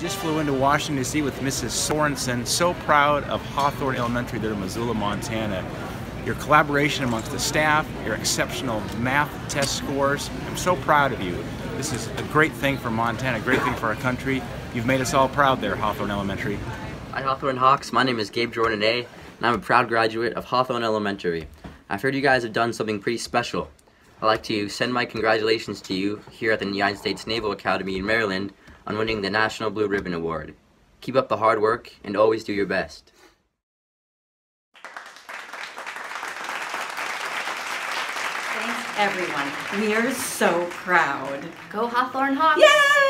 just flew into Washington D.C. with Mrs. Sorenson. So proud of Hawthorne Elementary there in Missoula, Montana. Your collaboration amongst the staff, your exceptional math test scores. I'm so proud of you. This is a great thing for Montana, a great thing for our country. You've made us all proud there, Hawthorne Elementary. Hi Hawthorne Hawks, my name is Gabe Jordan A, and I'm a proud graduate of Hawthorne Elementary. I've heard you guys have done something pretty special. I'd like to send my congratulations to you here at the United States Naval Academy in Maryland on winning the National Blue Ribbon Award. Keep up the hard work and always do your best. Thanks, everyone. We are so proud. Go Hawthorne Hawks! Yay!